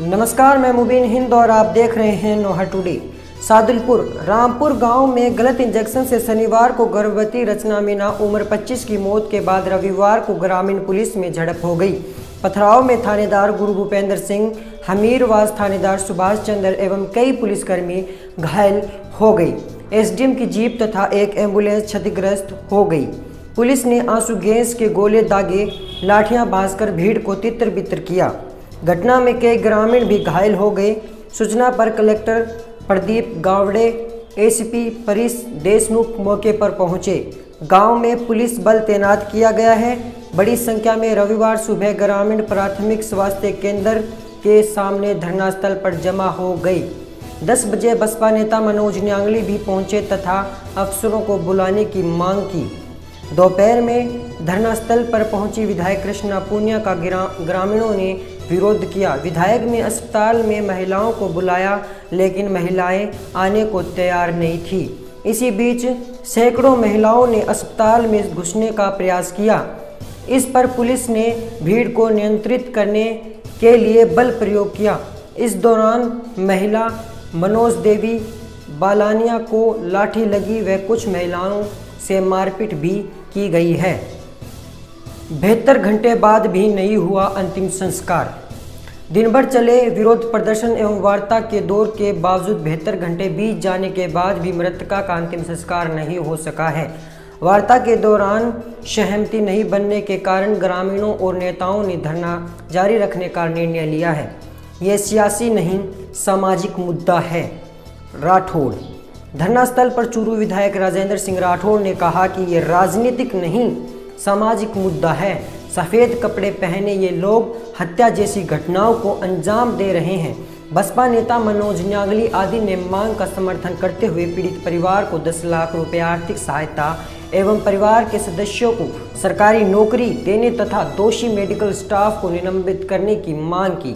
नमस्कार, मैं मुबीन हिंद और आप देख रहे हैं नोहा टुडे। सादुलपुर, रामपुर गाँव में गलत इंजेक्शन से शनिवार को गर्भवती रचना मीना उम्र 25 की मौत के बाद रविवार को ग्रामीण पुलिस में झड़प हो गई। पथराव में थानेदार गुरु भूपेंद्र सिंह, हमीरवास थानेदार सुभाष चंद्र एवं कई पुलिसकर्मी घायल हो गई। एसडीएम की जीप तथा एक एंबुलेंस क्षतिग्रस्त हो गई। पुलिस ने आँसू गैस के गोले दागे लाठियाँ बांधकर भीड़ को तितर बितर किया। घटना में कई ग्रामीण भी घायल हो गए। सूचना पर कलेक्टर प्रदीप गावड़े एसीपी परीश देशमुख मौके पर पहुँचे। गाँव में पुलिस बल तैनात किया गया है। बड़ी संख्या में रविवार सुबह ग्रामीण प्राथमिक स्वास्थ्य केंद्र के सामने धरना स्थल पर जमा हो गई। 10 बजे बसपा नेता मनोज न्यांगली भी पहुँचे तथा अफसरों को बुलाने की मांग की। दोपहर में धरना स्थल पर पहुँची विधायक कृष्णा पूनिया का ग्रामीणों ने विरोध किया। विधायक ने अस्पताल में महिलाओं को बुलाया, लेकिन महिलाएँ आने को तैयार नहीं थी। इसी बीच सैकड़ों महिलाओं ने अस्पताल में घुसने का प्रयास किया। इस पर पुलिस ने भीड़ को नियंत्रित करने के लिए बल प्रयोग किया। इस दौरान महिला मनोज देवी, बालानिया को लाठी लगी व कुछ महिलाओं से मारपीट भी की गई है। बेहतर घंटे बाद भी नहीं हुआ अंतिम संस्कार। दिन भर चले विरोध प्रदर्शन एवं वार्ता के दौर के बावजूद बेहतर घंटे बीत जाने के बाद भी मृतका का अंतिम संस्कार नहीं हो सका है। वार्ता के दौरान सहमति नहीं बनने के कारण ग्रामीणों और नेताओं ने धरना जारी रखने का निर्णय लिया है। ये सियासी नहीं, सामाजिक मुद्दा है। राठौड़ धरना स्थल पर चूरू विधायक राजेंद्र सिंह राठौड़ ने कहा कि ये राजनीतिक नहीं सामाजिक मुद्दा है। सफ़ेद कपड़े पहने ये लोग हत्या जैसी घटनाओं को अंजाम दे रहे हैं। बसपा नेता मनोज न्यागली आदि ने मांग का समर्थन करते हुए पीड़ित परिवार को 10 लाख रुपए आर्थिक सहायता एवं परिवार के सदस्यों को सरकारी नौकरी देने तथा दोषी मेडिकल स्टाफ को निलंबित करने की मांग की।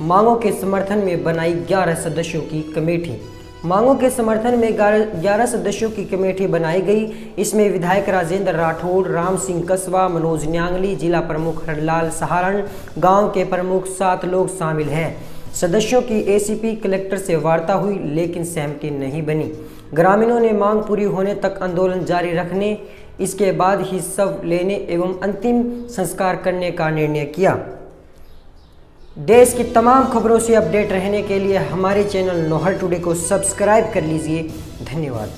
मांगों के समर्थन में बनाई 11 सदस्यों की कमेटी। मांगों के समर्थन में ग्यारह सदस्यों की कमेटी बनाई गई। इसमें विधायक राजेंद्र राठौड़ राम सिंह कस्बा मनोज न्यांगली, जिला प्रमुख हरलाल सहारण, गाँव के प्रमुख सात लोग शामिल हैं। सदस्यों की एसीपी कलेक्टर से वार्ता हुई, लेकिन सहमति नहीं बनी। ग्रामीणों ने मांग पूरी होने तक आंदोलन जारी रखने, इसके बाद ही सब लेने एवं अंतिम संस्कार करने का निर्णय किया। देश की तमाम खबरों से अपडेट रहने के लिए हमारे चैनल नोहर टुडे को सब्सक्राइब कर लीजिए। धन्यवाद।